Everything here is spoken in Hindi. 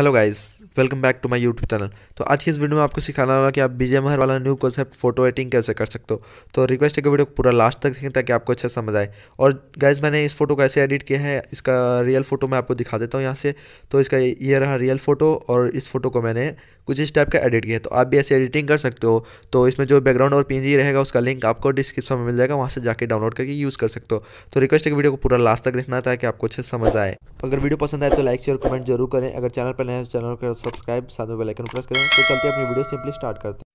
Hello guys welcome back to my YouTube channel तो आज की इस वीडियो में आपको सिखाना होगा कि आप बीजे महर वाला न्यू कॉन्सेप्ट फ़ोटो एडिटिंग कैसे कर सकते हो। तो रिक्वेस्ट है कि वीडियो को पूरा लास्ट तक देखें ताकि आपको अच्छा समझ आए। और गाइस मैंने इस फ़ोटो को ऐसे एडिट किया है। इसका रियल फ़ोटो मैं आपको दिखा देता हूँ यहाँ से। तो इसका ये रहा रियल फ़ोटो और इस फ़ोटो को मैंने कुछ इस टाइप का एडिट किया तो आप भी ऐसे एडिटिंग कर सकते हो। तो इसमें जो बैकग्राउंड और पीजी रहेगा, उसका लिंक आपको डिस्क्रिप्शन में मिल जाएगा। वहाँ से जाकर डाउनलोड करके यूज़ कर सकते हो। तो रिक्वेस्ट है कि वीडियो को पूरा लास्ट तक देखना था कि आपको अच्छे समझ आए। अगर वीडियो पसंद आए तो लाइक शेयर कमेंट ज़रूर करें। अगर चैनल पर नए चैनल को सब्सक्राइब साथ में बेलाइकन प्रेस करें। तो चलते अपनी वीडियो सिंपली स्टार्ट करते हैं।